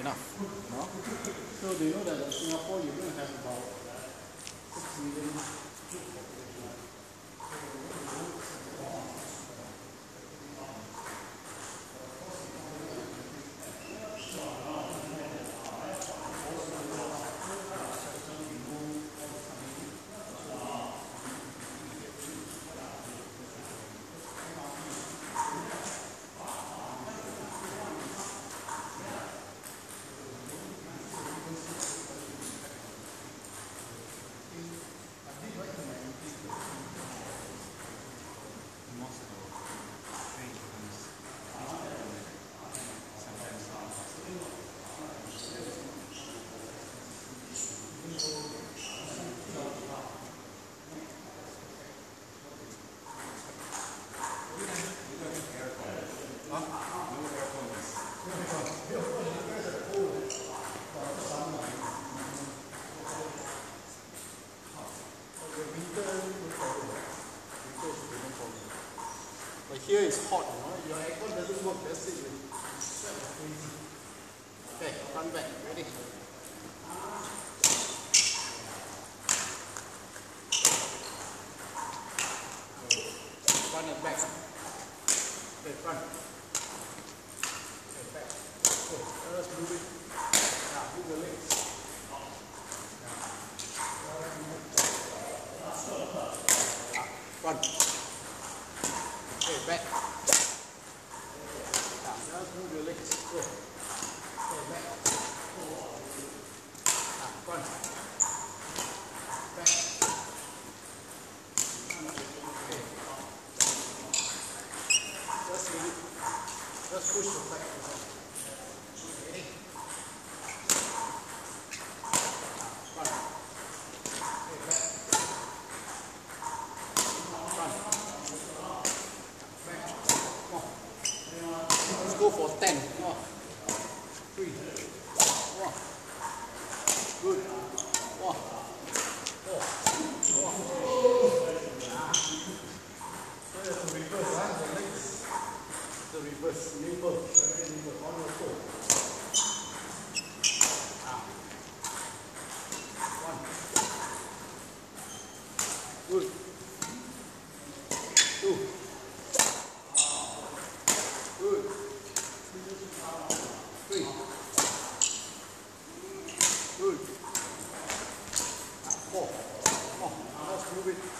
enough. So do you know that in Singapore you're going to have about 6 million But here it's hot, you know. Your aircon doesn't work, that's it. Okay, run back. Ready? Run it back. Okay, run. Okay, back. Okay, let us move it. Now, move the legs. Run right? 10 with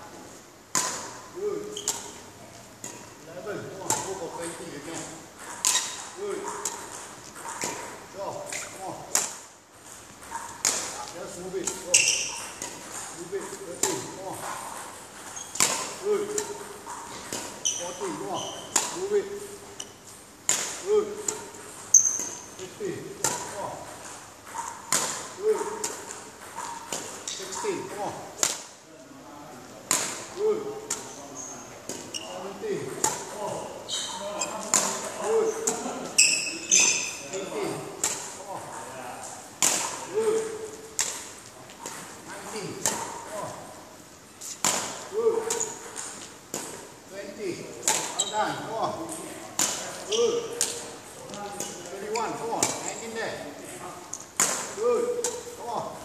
不贵 on. Good. 31, come on, hang in there. Good. Come on.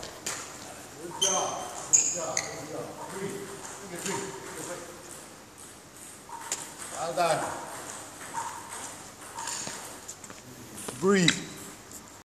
Good job. Good job. Good job. Three. Look at three. Look at three. Well done. Breathe.